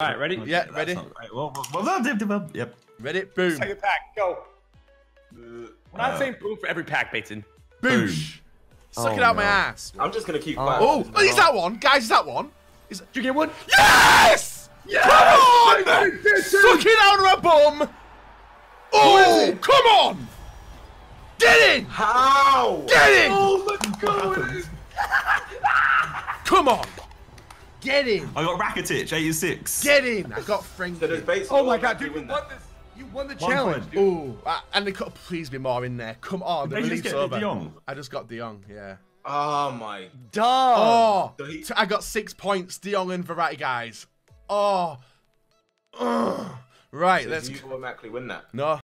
All right, ready? Yeah, That's ready? not right. Well, well, well, yep. Ready? Boom. Second pack, go. We're not Uh, saying boom for every pack, Bateson. Boosh. Suck Oh, it out my ass. I'm just gonna keep Oh. quiet. Oh, oh, is that one? Guys, is that one? Is Did you get one? Yes! Come on! Suck it out of my bum! Oh, come on! Get in! How? Get in! Oh my god! Come on! Get in! I got Rakitic, 86. Get in! I got Frank. So does Bates Oh my god, dude, you won this. You won the One challenge. point. dude. Oh, uh, and they could please be more in there. Come on, the Did they just relief's over. De Jong? I just got De Jong, yeah. Oh my. Dumb. Oh, So he- t- I got six points. De Jong and Verratti, guys. Oh, Ugh. right. So let's do you automatically win that? no.